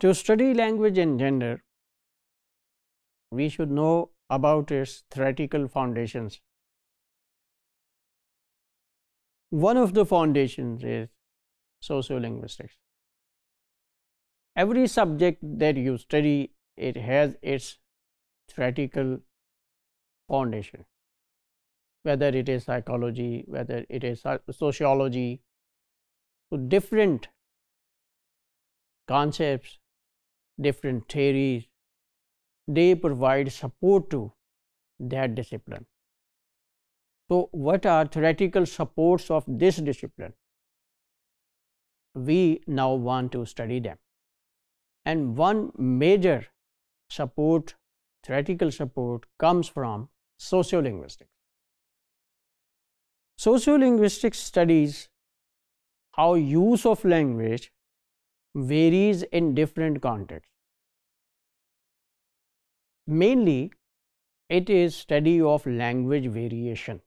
To study language and gender, we should know about its theoretical foundations. One of the foundations is sociolinguistics. Every subject that you study, it has its theoretical foundation, whether it is psychology, whether it is sociology. So different concepts, different theories, they provide support to that discipline. So what are theoretical supports of this discipline? We now want to study them. And one major support, theoretical support, comes from sociolinguistics. Sociolinguistics studies how use of language varies in different contexts. Mainly, it is study of language variation.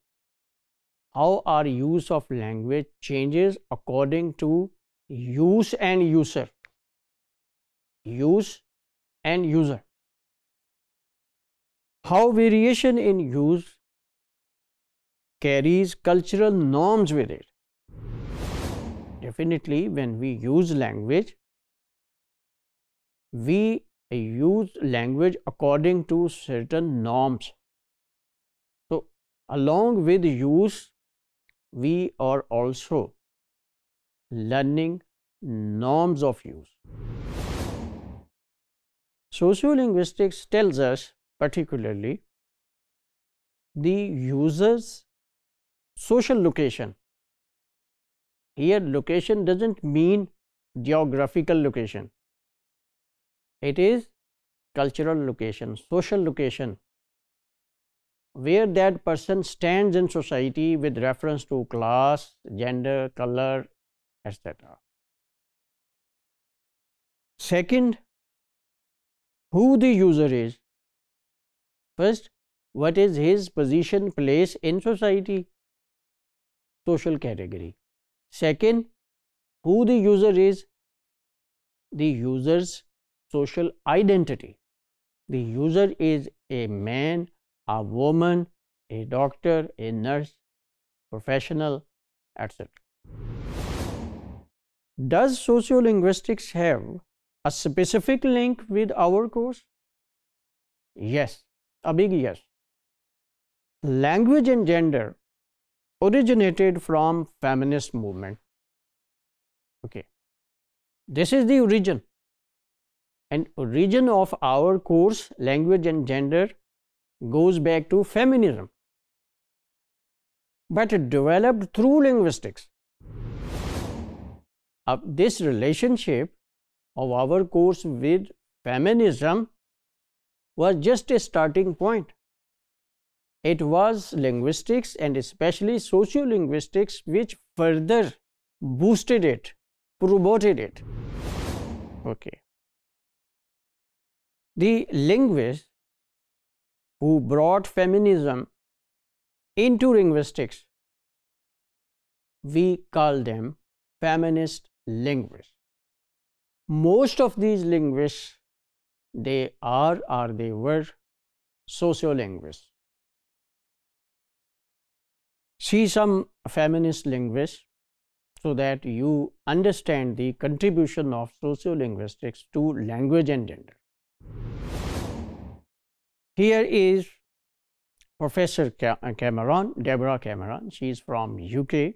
How our use of language changes according to use and user. Use and user. How variation in use carries cultural norms with it. Definitely, when we use language, we use language according to certain norms. So, along with use, we are also learning norms of use. Sociolinguistics tells us particularly the user's social location. Here location doesn't mean geographical location. It is cultural location, social location, where that person stands in society with reference to class, gender, color, etc. Second, who the user is. First, what is his position, place in society, social category. Second, who the user is, the user's social identity. The user is a man, a woman, a doctor, a nurse, professional, etc. Does sociolinguistics have a specific link with our course? Yes, a big yes. Language and gender originated from feminist movement. Okay. This is the origin and origin of our course language and gender goes back to feminism. But it developed through linguistics. Uh, this relationship of our course with feminism was just a starting point. It was linguistics and especially sociolinguistics which further boosted it promoted it. Okay the linguists who brought feminism into linguistics, we call them feminist linguists. Most of these linguists, they are or they were sociolinguists. See some feminist linguists so that you understand the contribution of sociolinguistics to language and gender. Here is Professor Cameron, Deborah Cameron. She is from UK.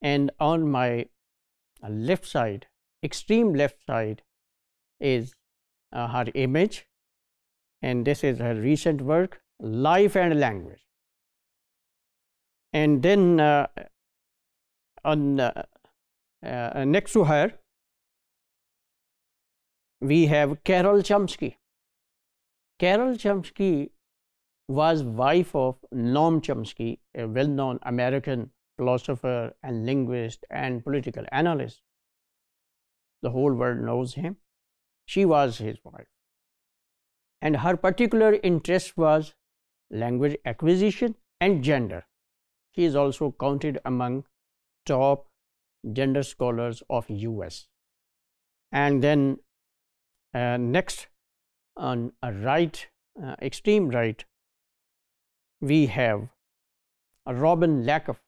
And on my left side, extreme left side, is uh, her image. And this is her recent work, Life and Language. And then uh, on uh, uh, next to her, we have Carol Chomsky. Carol Chomsky was wife of Noam Chomsky, a well-known American philosopher and linguist and political analyst. The whole world knows him. She was his wife. And her particular interest was language acquisition and gender. She is also counted among top gender scholars of US. And then Uh, next, on a right, uh, extreme right, we have a Robin Lakoff.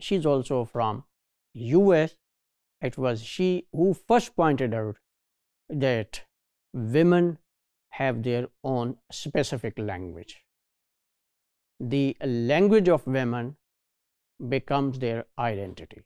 She's also from US. It was she who first pointed out that women have their own specific language. The language of women becomes their identity.